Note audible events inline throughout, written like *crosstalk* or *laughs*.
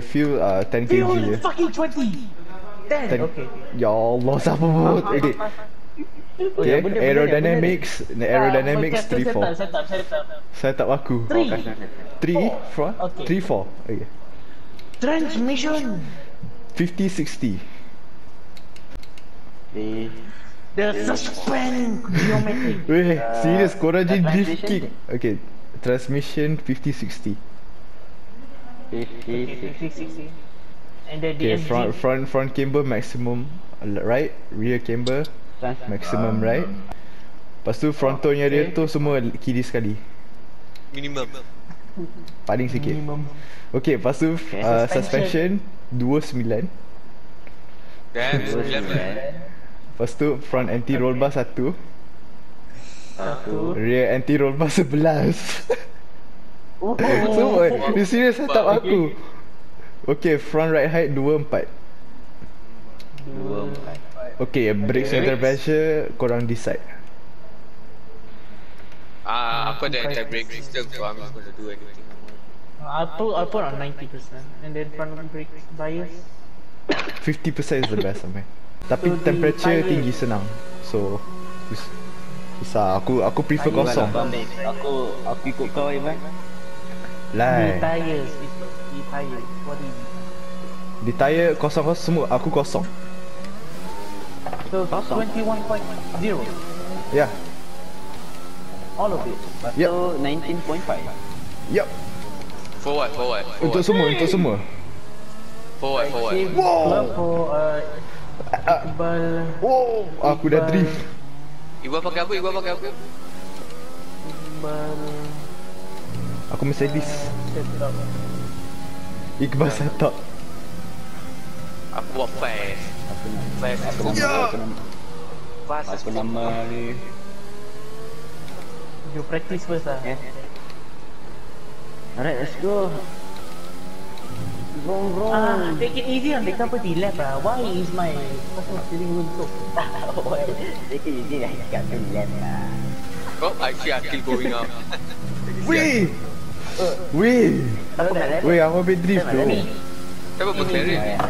fuel uh, 10 kg Fuel je. is fucking 20. 10. Ten- Okay. Ya Allah, siapa buat? *laughs* Okay. Oh, ya, Okay, benda- aerodynamics, benda- aerodynamics Ah, 3 4. Set up, set up. Saya tak aku. 3. 3 4 Okay. 3 4. Okay. Transmission. 50 60. Di The suspend geometry. Weh, serius korang je drift king. Okay. Transmission 50 60. 50 And then Okay, the front front front camber maximum right, rear camber maximum right. Lepas tu frontalnya dia tu semua kiri sekali. Minimum. Paling sikit. minimum. Okay, lepas tu uh, suspension 29. Dan sembilan belas. Lepas tu front anti roll bar 1, Satu. rear anti roll bar 11. *laughs* Oh. *laughs* Semua. *laughs* Ni serius setup aku. Okay front right height 2 4 Dua empat. Okay brake center pressure Korang decide. Ah, aku ada anti brake system so I'm not gonna do anything. I put I put on 90% and then front brake bias. 50% is the best man. *laughs* Tapi So, temperature tinggi senang. So sus- Susah Aku aku prefer kosong. aku Aku ikut kau Iman Lai tires is the tires. What is it? Di tire kosong-kosong semua Aku kosong So Kosong. 21.0 Ya yeah. all of it. Lepas Yep. tu 19.5 Yup For what? For what? For Untuk what? semua Untuk semua For what? For what? Wow. for uh, Iqbal Wow Aku dah Iqbal- drift Ibu pakai apa? Ibu pakai apa? Iqbal Aku Mercedes. Iqbal setup Aku buat fast. Apa nama Fast. Apa nama Apa nama Fast. Apa nama ni You practice first lah. Eh Alright let's go Vroom vroom Ah, take it easy on the company lap lah. Why is my personal steering wheel so? Take it easy lah tu left lah Oh, I see Akil going up. Weh Weh Weh aku ambil drift tu ni, Siapa McLaren?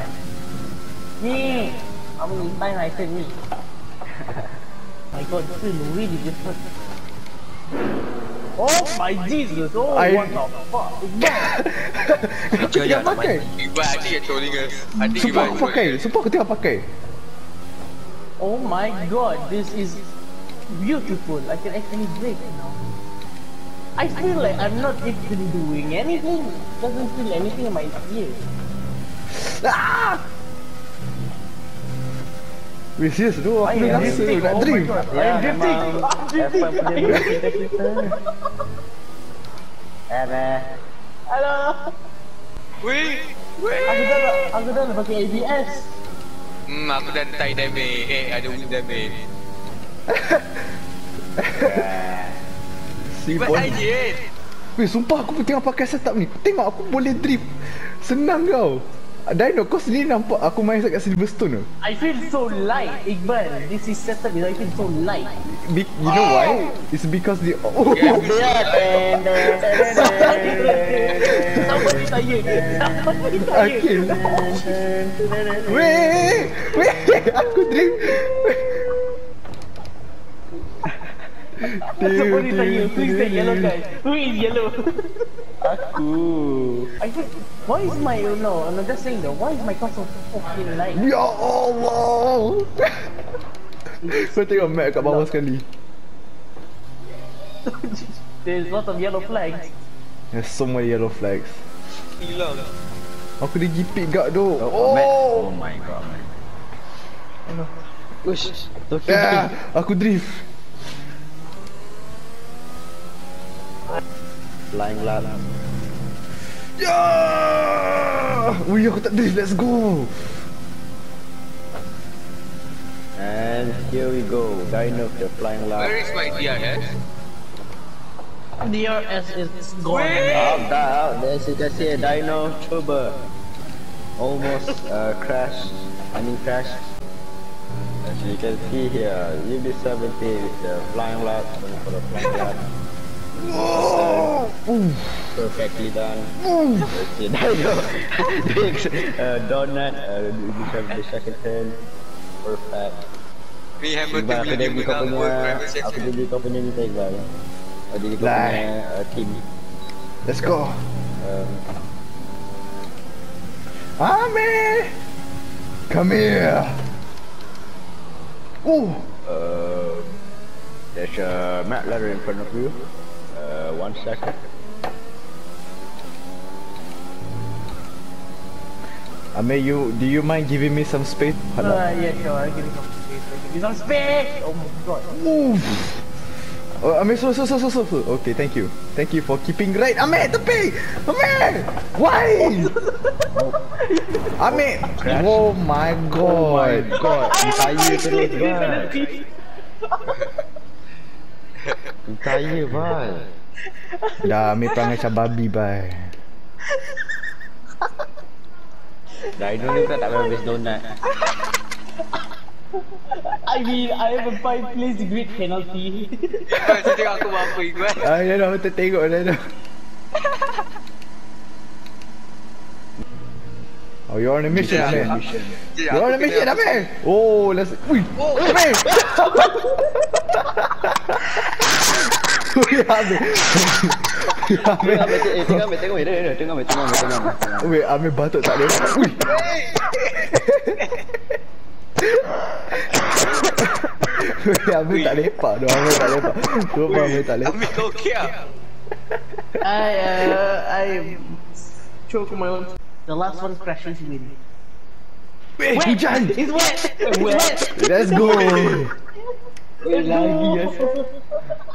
ni, kamu minta license ni. My God, this is really different. Oh my Jesus! Oh, I- what the fuck? Aku tengah pakai Ibu adik yang trolling us. Sumpah aku pakai Sumpah aku tengah pakai Oh my God, this is beautiful. I can actually brake now. I feel like I'm not actually doing anything. Doesn't feel anything in my ear. Ah! Weh serius tu aku I dah am rasa drifting. nak Oh my drift God, I am drifting. I'm drifting. F1 punya I'm kita Ada Hello. Weh! Weh! Aku dah aku dah pakai ABS. Hmm, aku dah tie damage. Eh, ada wing damage. *laughs* Si Ibu pon anjir! Weh sumpah aku tengah pakai setup ni Tengok aku boleh drift Senang kau Dino kau sendiri nampak aku main kat Silverstone tu I feel so light, Iqbal. This is setup is I feel so light. Be- You know why? It's because the *laughs* Oh Yeah. Saya. Akil Weh Weh Aku drift Ni saya. Who is the yellow guy? Who is yellow? Aku I think why is my no? I'm just saying though. Why is my car so fucking light? Ya Allah Kau tengok map kat bawah sekali There's lots of yellow flags. There's so many yellow flags Hilang. Aku dah gipit gak tu Oh, oh Oh my god Ano? Ush Tokyo Ya, Aku drift Flying lap Ya Wih aku tak drift Let's go And here we go Dino the flying lap Where is my DRS? DRS is gone. Out, out. There's you can see a dino tuber. Almost uh, crashed. I mean crashed. As you can see here, UB70 with the flying lap, going for the flying lap. Perfectly done. *laughs* Okay, Dino. Next, uh, Donut. Uh, become the second turn. Perfect. Me hammer tu Iqbal, bila aku dia jadi kau menang punya, buat private aku session. jadi kau punya minta Iqbal. Aku jadi kau Lah. punya uh, team. Let's go. Um, Ame! Come here. Ooh. uh, there's a map ladder in front of you. Uh, one second. Ame, you do you mind giving me some space? Uh, yeah, sure, I'll give you some space. I'll give you some space! Oh my god. Move. Oh, Ame, so, so, so, so, so. Okay, thank you. Thank you for keeping right. Ame, tepi! Ame! Why? *laughs* Ame! Oh my god. God, saya terus Bal. Saya Bal. Dah, Ame perangai macam babi, bye. Dino ni tak tak habis donut. I mean, I have a five place grid penalty. Saya tengok aku buat apa Iqbal. Ah, dah dah, kita tengok dah dah. Oh, you're on a mission, Ame. Sekejap, You're on a aku mission, Ame. Oh, let's... Ui! Oh, Ame! *laughs* *laughs* Ambil, eh, tengok ambil, tengok ambil, tengok ambil, tengok ambil, tengok ambil, tengok ambil. Batuk tak! Ui, Ame tak lepak tu, Ame tak lepak. Sumpah Ame tak lepak. Ambil kau ah. I, uh, I choke my own. The last one crashes win. Weh, hujan! It's wet! It's wet! Let's go! Eh, lagi ya.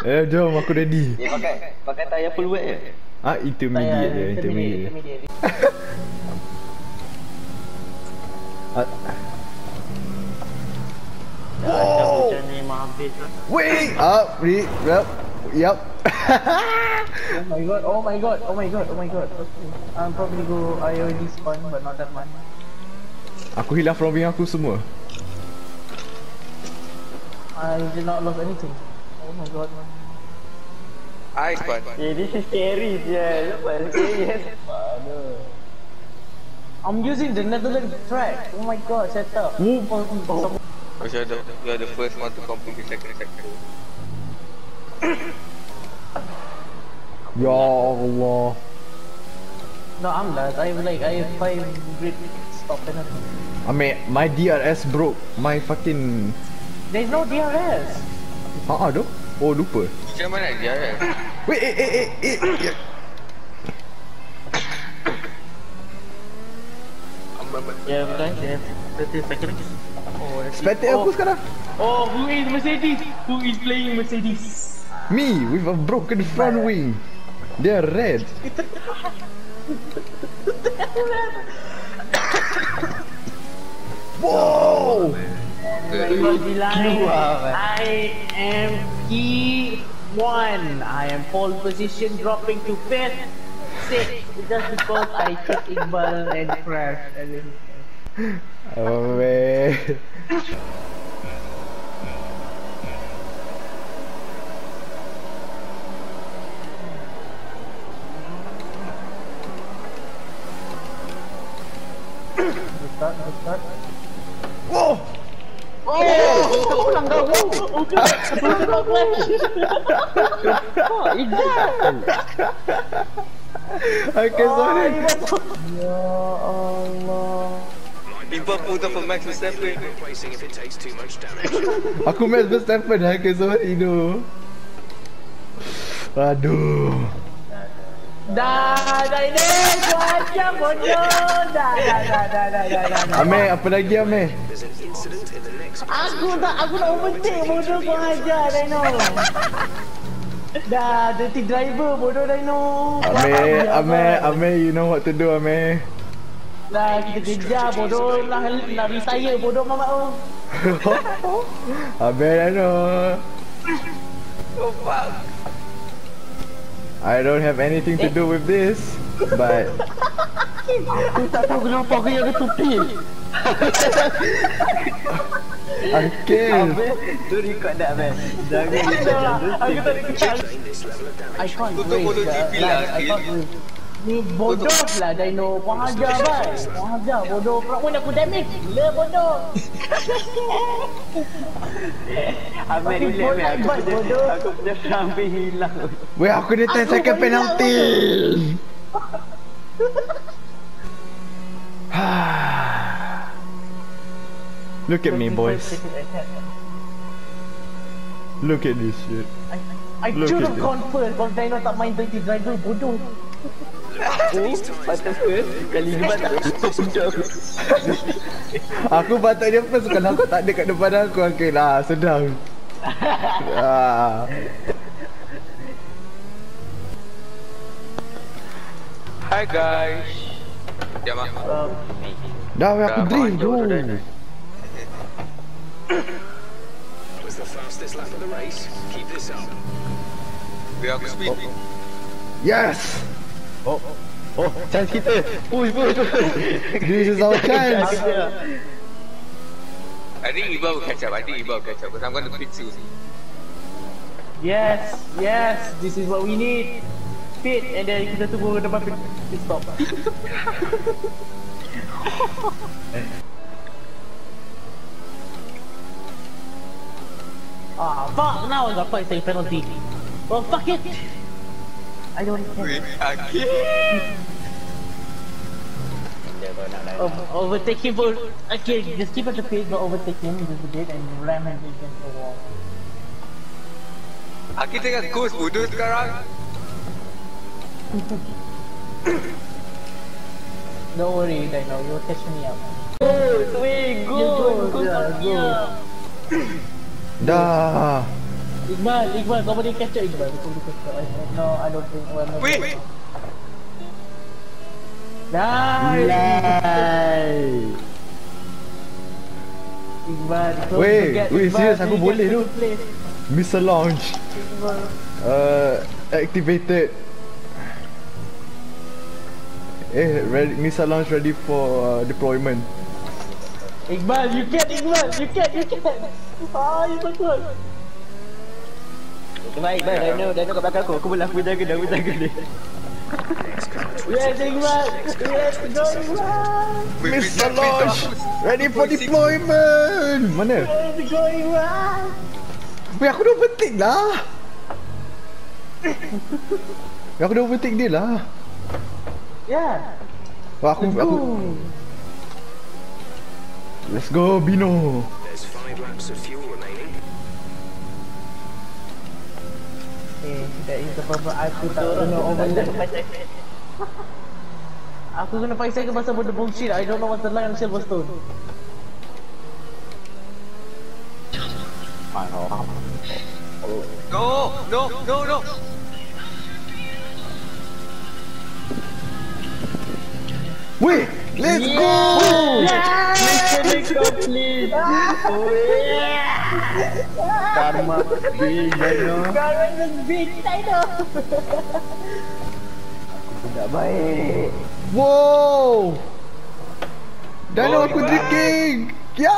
Eh, jom aku ready. Dia pakai, pakai tayar full wet je. Ah, intermediate dia, intermediate. intermediate. *laughs* Ah, Oh! Hujan ni mah habis lah. Wait! Up, re, yup, yup. Oh my god, oh my god, oh my god, oh my god. Okay. I'll probably go I already spawn but not that much. aku hilang from aku semua. I did not lose anything. Oh my god. I spawn. Eh, this is scary je. Lepas scary I'm using the Netherlands track. Oh my god, set up. Oh. oh. some- Macam the, you are the first one to complete the second sector. Ya Allah. No, I'm last. I have like I have five grid stop penalty. I mean, my DRS broke. My fucking... There's no DRS. Haa, doh. Oh, lupa. Macam mana dia kan? Wait, eh, eh, eh, eh. eh. Yeah, guys, they have 30 seconds. Oh, aku oh, sekarang. oh, who is Mercedes? Who is playing Mercedes? Me, with a broken front wing. They're red. *laughs* Whoa! I am key one. I am pole position dropping to fifth, sixth, just because I took Iqbal and crashed. Oh, man. The start, the start. Oh, langgar aku. Langgar aku. Oh, Iqbal. Okay, sorry. Ya Allah. Iqbal pulled off a Max Verstappen. Aku match Verstappen Okay, sorry tu. Aduh. Dah, dah ini macam bodoh. Dah, dah, dah, dah, dah, dah, dah, dah. Ame, apa lagi Ame? Aku tak, aku nak overtake bodoh kau ajar Dino. *laughs* Dah, dirty driver bodoh Dino. Ame, Ame, Ame, you know what to do Ame. Dah, kita kejar bodoh nak nak retire bodoh mamak tu. Ame know. Oh fuck. I don't have anything to do with this. But *laughs* Aku tak tahu kenapa aku yang ketupi. *laughs* Akil. Tu record dah man. Jangan Tak lah, aku tak ada kecil. I can't Tutup break photo lah. Lah. Ni bodoh lah Dino. Kau ajar bai. Kau ajar bodoh. Pernah pun aku damage. Gila bodoh. Relax bola man. Aku punya bodoh. aku punya hampir hilang. Weh, aku ni 10 Aku second penalty. *sighs* *laughs* Look at me, boys. Look at this shit. I, I Look should have this. gone first Kalau Dino tak main 20 driver Bodoh Oh, first. Kali ni aku. Aku patutnya first kalau kau tak ada kat depan aku Okey lah, sedang. ah. Hi guys. Dah aku drink tu. Maju dah, dah. was the fastest lap of the race. Keep this up. Biar aku speed. Yes. Oh, oh, chance kita. Push, push, push. This is our chance. I think Iba will catch up. I think Iba will catch up. Because I'm going to quit soon. Yes Yes This is what we need Pit And then kita tunggu depan pit, pit *laughs* stop Ah, fuck! Now I got five second penalty. Well, fuck it! I don't care. Wait, okay. *laughs* Over, overtake him for... Okay, just keep at the pace, but overtake him just a bit and ram him against the wall. Aki tengah ghost bodoh sekarang. *coughs* Don't worry, Dino, you'll catch me up. Go, swing, You go, go, yeah, go. go. *coughs* Dah. Iqbal, Iqbal, kau boleh catch up Iqbal. Kau boleh catch No, I don't think. Well, no. Wait. Nice! Nice. Iqbal, don't Weh, forget weh, serious, aku boleh tu. Mr. Launch. Iqbal. Uh, activated. Eh, ready, Mr. Launch ready for uh, deployment. Iqbal, you can, Iqbal, you can, you can. So good. Baik, baik. Dah know kat belakang aku. Aku boleh aku jaga dia, aku jaga dia. Yes, Iqbal. Yes, go Iqbal. Wait, Mr. Launch, wait, ready for deployment. Mana? Yes, go Iqbal. Weh, aku dah overtake lah. Weh, aku dah overtake dia lah. Yeah. Wah, aku, Let's aku, go. let's go, Bino. There's five laps of fuel remaining. Okay, that is the problem. Aku tak gonna overtake. Aku gonna 5 second pasal benda bullshit. I don't know what's the line on Silverstone. No, no, no, no. Weh, let's go. Mission complete. Oh yeah. Karma. Big, big, I know. Tak baik. Wow. Dah Oh, aku drinking. Ya.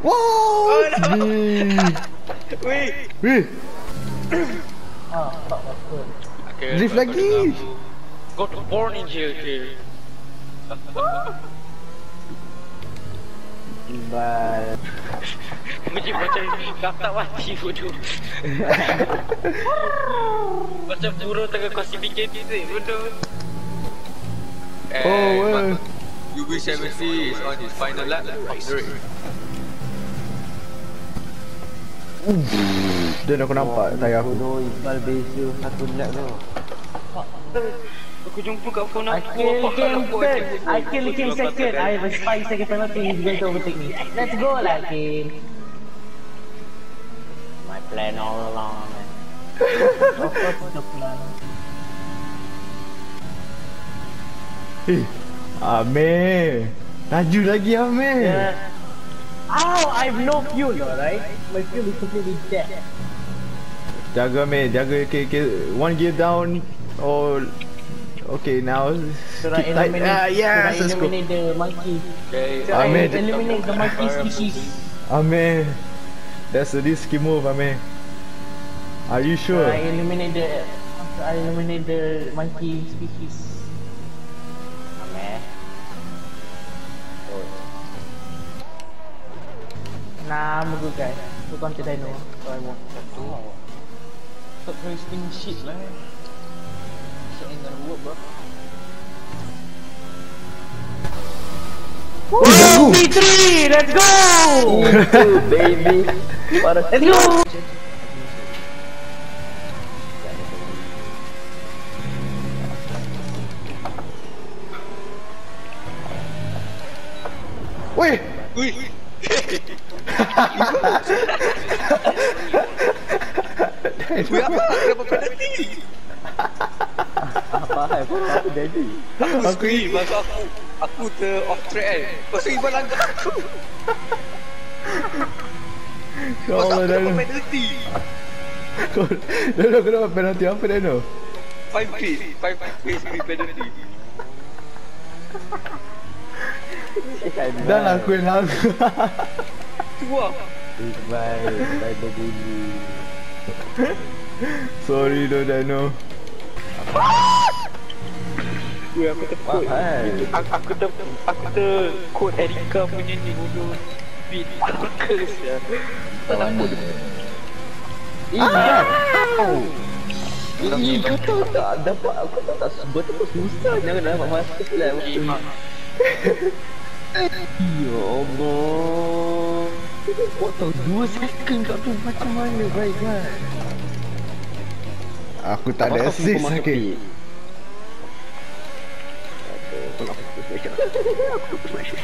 Wow. Weh. Wait. Weh, Ah, tak apa. Okay, drift lagi. Got born in here, *laughs* Iqbal. Macam macam kakak mati bodoh. *laughs* macam burung tengah kongsi bikin tu bodoh. Eh, Oh, well. UB70 is on his final lap of the race. Dan aku nampak tayar aku. Bodoh Iqbal beza satu lap tu. *laughs* Aku jumpa kat phone I aku. kill third. aje. I kill him second. I have a 5 second penalty. He's going to overtake me. Let's go lah, Kim. My plan all along. man. Of course, the plan. Eh, Amir. Laju lagi Amir. Yeah. Ow, I have no fuel, alright? My fuel is completely dead. Jaga Amir, jaga okay. One gear down. Oh, okay now. Should I Keep tight. eliminate, Ah, yes, should I let's go. eliminate the monkey? Okay. Should I Amir, eliminate the monkey species? Ame. That's a risky move, Ame. Are you sure? I eliminate the I eliminate the monkey species. Nah, I'm good guy. Look on to Dino. So I won't. Stop wasting shit lah. Shit ain't gonna work bro. Woo! P3! Let's go! baby. Let's go! Ui apa? Kenapa penalty? apa pun aku jadi. Aku ni masa aku aku ter off track kan. Lepas tu Iban langgar aku. Ya Masa Allah, aku dapat penalty. Dano, kenapa penalti apa, Dano? Five face, five face with penalty. Dan aku yang langgar. Tu lah. Bye, bye berbunyi. Sorry doh, Dano. Ui aku terkut. Mahal. Aku, aku ter aku ter Erika punya ni dulu. Beat aku curse ya. Tak nama dia. Ih, dah. Ih, kau tahu tak dapat aku tak tak betul susah jangan dapat masuk lah waktu ni. *laughs* Ya Allah. Kau tahu dua second kat tu macam mana baik kan? Aku tak ada assist lagi. Ich bin nicht